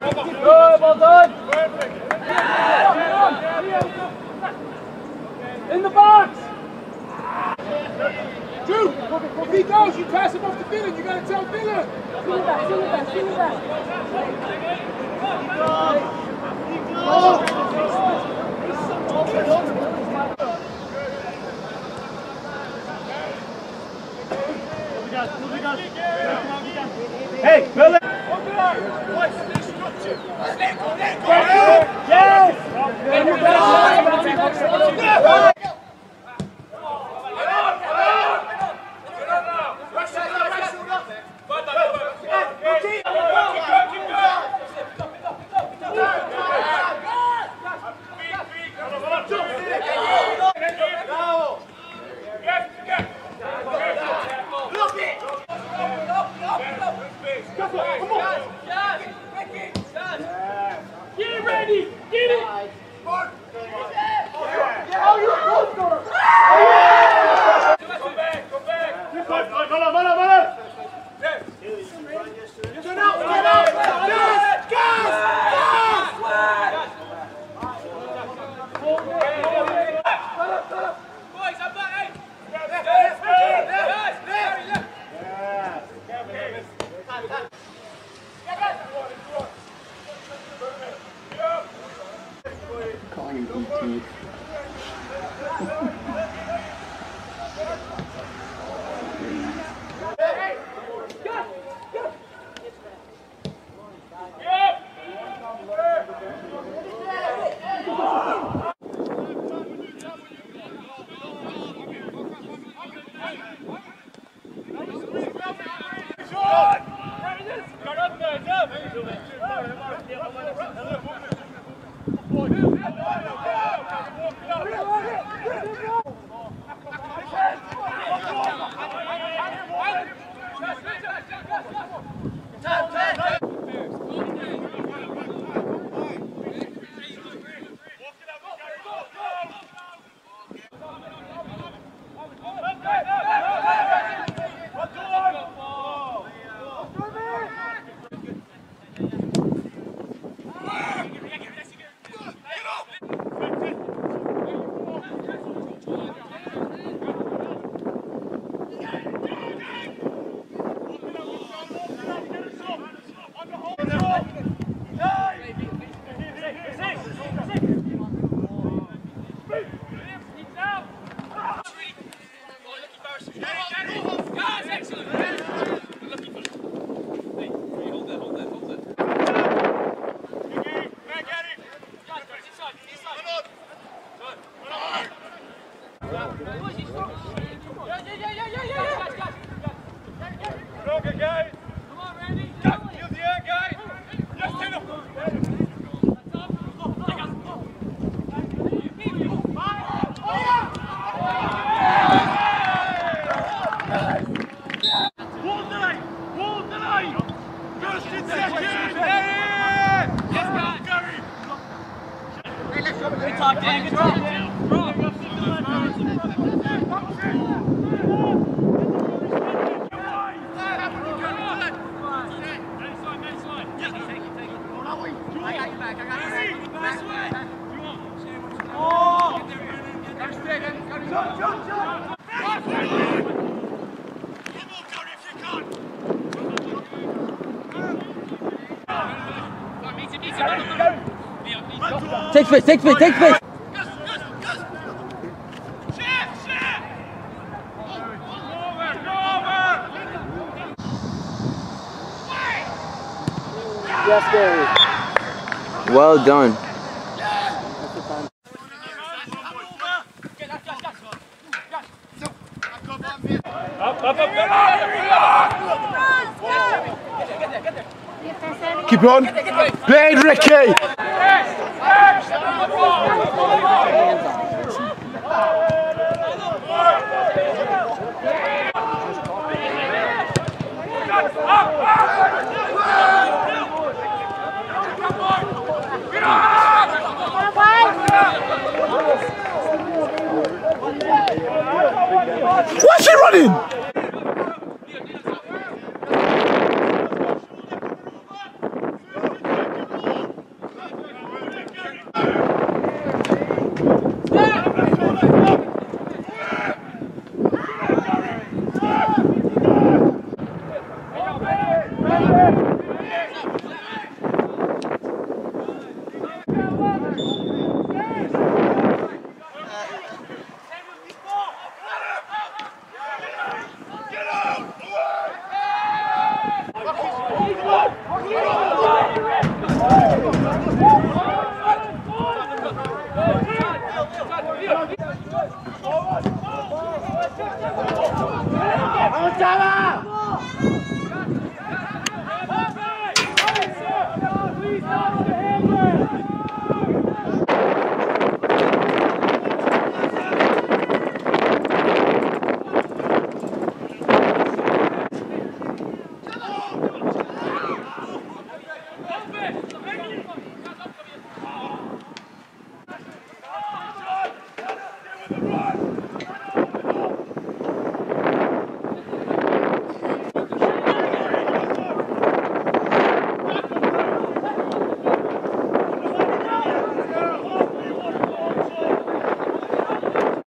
Good, well done. In the box. Dude, if he goes, you pass him off to Dylan. You gotta tell Dylan. Hey, Billy. Get ready! Get it! Calling him ET. Good talk, Dan. Good talk, Dan. Drop. Oh! Jump, jump, jump! Take space, take space, take space. Well done. Keep on. Blade, Ricky. What's he running?